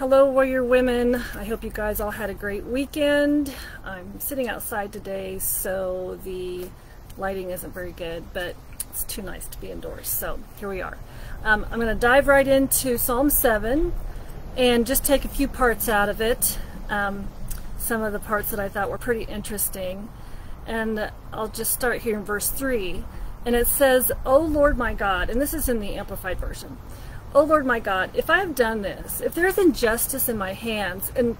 Hello, Warrior Women. I hope you guys all had a great weekend. I'm sitting outside today, so the lighting isn't very good, but it's too nice to be indoors. So here we are. Um, I'm going to dive right into Psalm 7 and just take a few parts out of it. Um, some of the parts that I thought were pretty interesting. And I'll just start here in verse 3. And it says, O Lord my God, and this is in the Amplified Version. O Lord my God, if I have done this, if there's injustice in my hands, and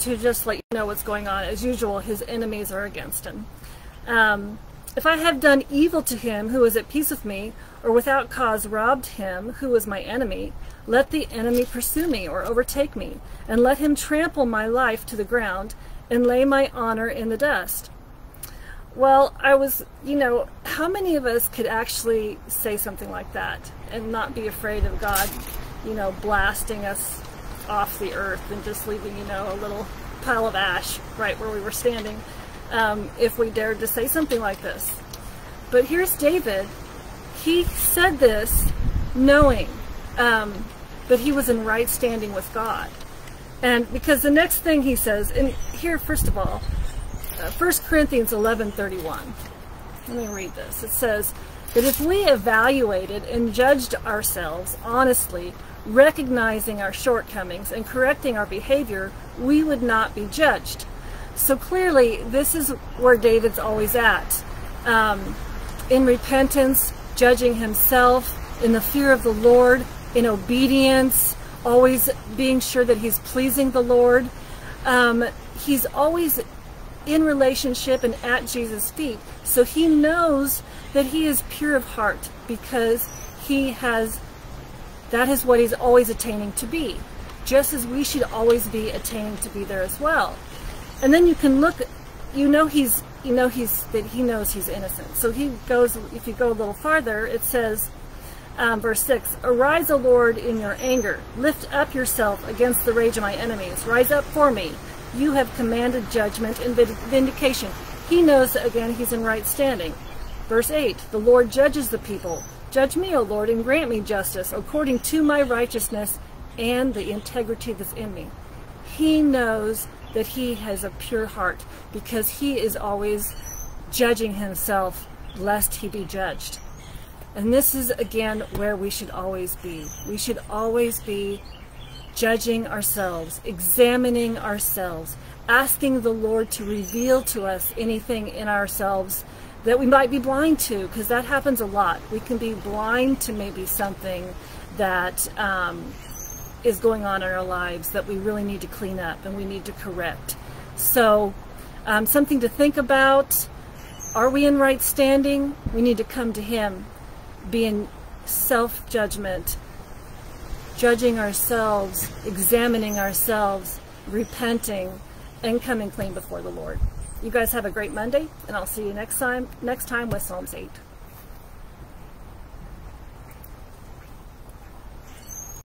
to just let you know what's going on, as usual, his enemies are against him. Um, if I have done evil to him who is at peace with me, or without cause robbed him who was my enemy, let the enemy pursue me or overtake me, and let him trample my life to the ground, and lay my honor in the dust. Well, I was, you know, how many of us could actually say something like that and not be afraid of God, you know, blasting us off the earth and just leaving, you know, a little pile of ash right where we were standing um, if we dared to say something like this. But here's David. He said this knowing um, that he was in right standing with God. And because the next thing he says, and here, first of all, uh, 1 Corinthians 11:31. Let me read this. It says that if we evaluated and judged ourselves honestly, recognizing our shortcomings and correcting our behavior, we would not be judged. So clearly, this is where David's always at. Um, in repentance, judging himself, in the fear of the Lord, in obedience, always being sure that he's pleasing the Lord. Um, he's always in relationship and at Jesus' feet. So he knows that he is pure of heart because he has, that is what he's always attaining to be. Just as we should always be attaining to be there as well. And then you can look, you know he's, you know he's, that he knows he's innocent. So he goes, if you go a little farther, it says, um, verse 6, Arise, O Lord, in your anger. Lift up yourself against the rage of my enemies. Rise up for me. You have commanded judgment and vindication. He knows, again, he's in right standing. Verse 8, the Lord judges the people. Judge me, O Lord, and grant me justice according to my righteousness and the integrity that's in me. He knows that he has a pure heart because he is always judging himself lest he be judged. And this is, again, where we should always be. We should always be judging ourselves, examining ourselves, asking the Lord to reveal to us anything in ourselves that we might be blind to, because that happens a lot. We can be blind to maybe something that um, is going on in our lives that we really need to clean up and we need to correct. So um, something to think about. Are we in right standing? We need to come to Him, be in self-judgment, judging ourselves, examining ourselves, repenting, and coming clean before the Lord. You guys have a great Monday, and I'll see you next time next time with Psalms 8.